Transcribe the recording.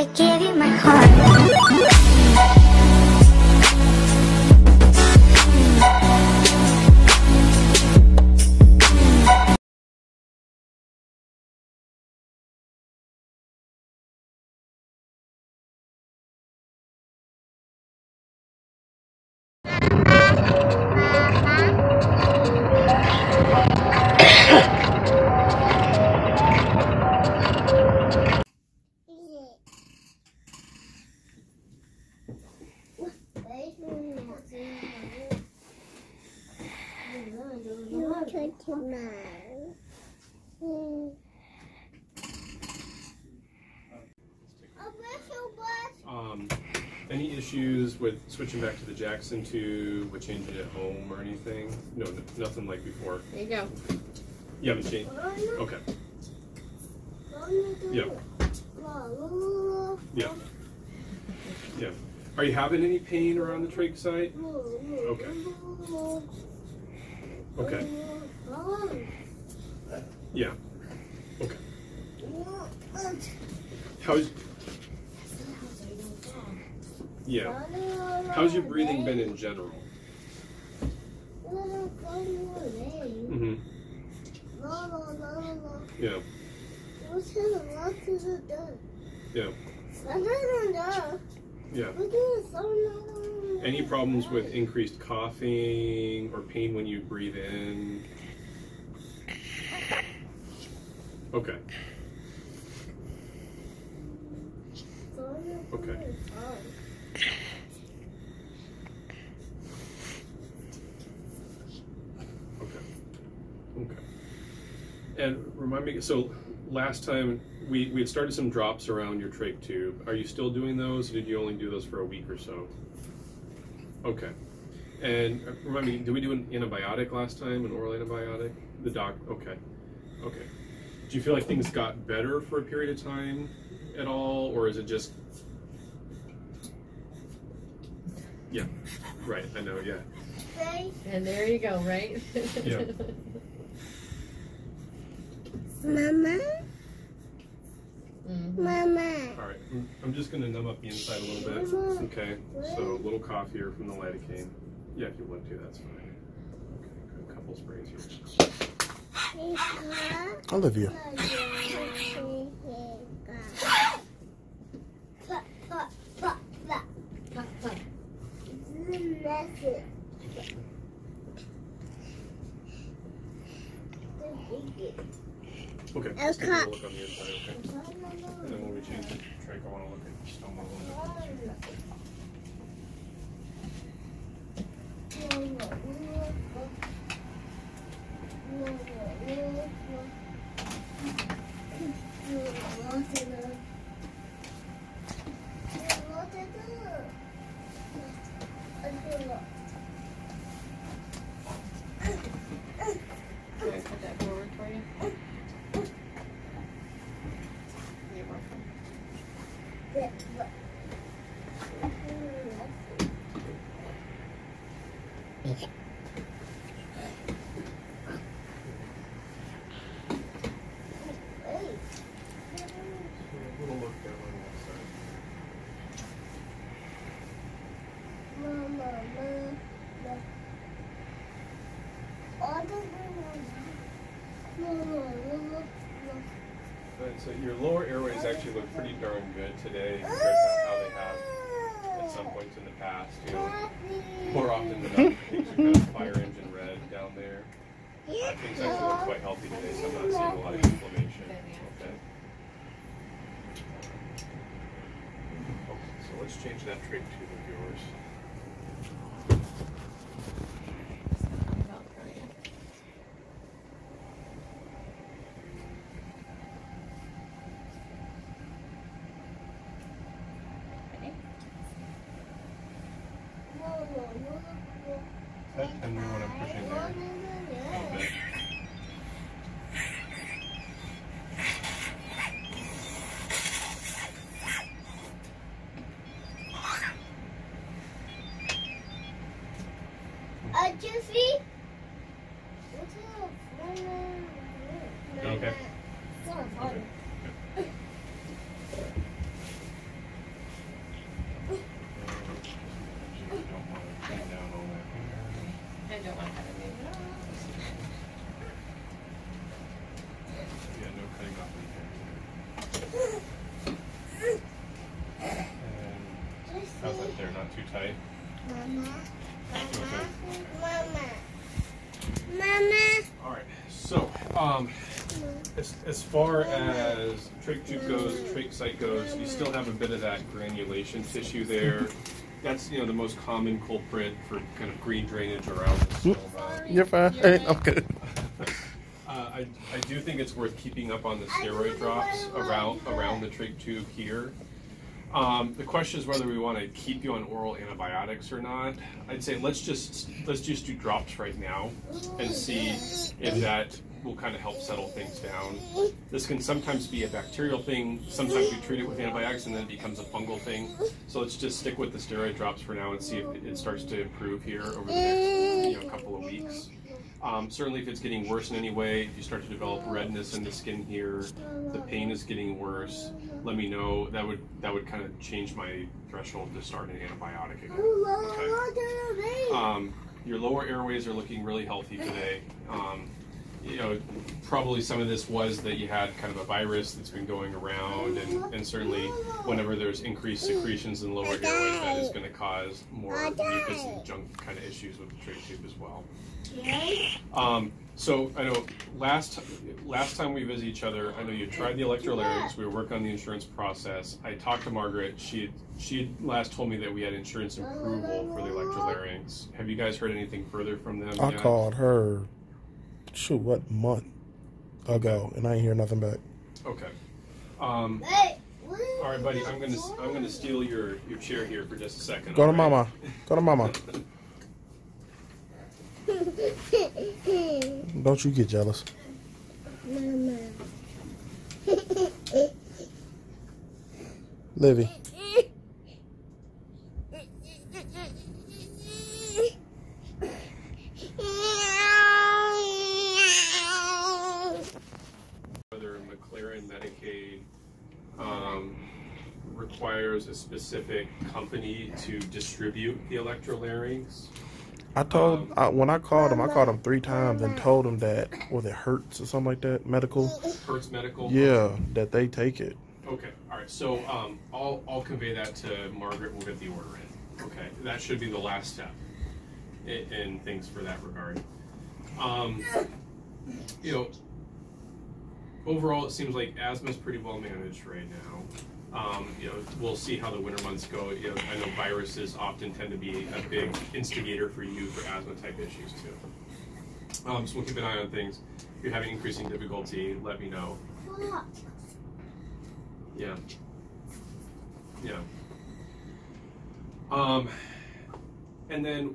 I gave you my heart. Um, any issues with switching back to the Jackson tube, with changing it home or anything? No, n- nothing like before. There you go. You haven't changed? Okay. Yeah. Yeah. Yeah. Are you having any pain around the trach site? Okay. Okay. Yeah. Okay. How's yeah? How's your breathing been in general? Mm-hmm. Yeah. Yeah. Yeah. Any problems with increased coughing or pain when you breathe in? Okay. Okay. Okay. Okay. And remind me, so last time we, we had started some drops around your trach tube. Are you still doing those? Or did you only do those for a week or so? Okay. And uh, remind me, did we do an antibiotic last time, an oral antibiotic? The doc, okay. Okay. Do you feel like things got better for a period of time at all, or is it just. Yeah, right, I know, yeah. And there you go, right? Yeah. Mama, Mama. All right, I'm- I'm just gonna numb up the inside a little bit. Okay, so a little cough here from the lidocaine. Yeah, if you want to, that's fine. Okay, a couple sprays here. Olivia. Okay, let's take a look on the inside, okay? And then when we change I wanna look at the stoma a little bit. So your lower airways actually look pretty darn good today compared to how they have at some points in the past. You know, more often than not, things are kind of fire engine red down there. Uh, things actually look quite healthy today, so I'm not seeing a lot of inflammation. Okay. Okay, so let's change that trach to yours. About for you. Okay. That and we want to push in there. don't want to have it moved. Yeah, no cutting off weekend. And how's that there? Not too tight? Mama. Mama. Mama. Mama. All right. So, um, as, as far as trach tube goes, trach site goes, you still have a bit of that granulation tissue there. That's you know the most common culprit for kind of green drainage around the stoma. You're fine. Hey, I'm good. Uh, I, I do think it's worth keeping up on the steroid drops around around the trach tube here. Um, the question is whether we want to keep you on oral antibiotics or not. I'd say let's just let's just do drops right now and see if that will kind of help settle things down. This can sometimes be a bacterial thing. Sometimes we treat it with antibiotics and then it becomes a fungal thing. So let's just stick with the steroid drops for now and see if it starts to improve here over the next you know, couple of weeks. Um, certainly, if it's getting worse in any way, if you start to develop redness in the skin here, the pain is getting worse. Let me know. That would that would kind of change my threshold to start an antibiotic again. Okay. Um, your lower airways are looking really healthy today. Um, you know, probably some of this was that you had kind of a virus that's been going around, and, and certainly whenever there's increased secretions in lower airways, that is going to cause more mucus and junk kind of issues with the trach tube as well. Um, so I know last last time we visited each other, I know you tried the electrolarynx. We were working on the insurance process. I talked to Margaret. She had, she had last told me that we had insurance approval for the electrolarynx. Have you guys heard anything further from them? I yet? called her, shoot, what month ago, and I ain't hear nothing back. Okay. Um, all right, buddy. I'm gonna I'm gonna steal your your chair here for just a second. Go to all right? mama. Go to mama. Don't you get jealous. Mama. Livy. whether McLaren Medicaid um, requires a specific company to distribute the electrolarynx. I told I, when I called him, I called him three times and told him that was it hurts or something like that medical. Hertz Medical. Yeah, that they take it. Okay. All right. So um, I'll I'll convey that to Margaret. We'll get the order in. Okay. That should be the last step in, in things for that regard. Um, you know, overall, it seems like asthma is pretty well managed right now. Um, you know, we'll see how the winter months go. You know, I know viruses often tend to be a big instigator for you for asthma type issues too. Um, so we'll keep an eye on things. If you're having increasing difficulty, let me know. Yeah. Yeah. Um, and then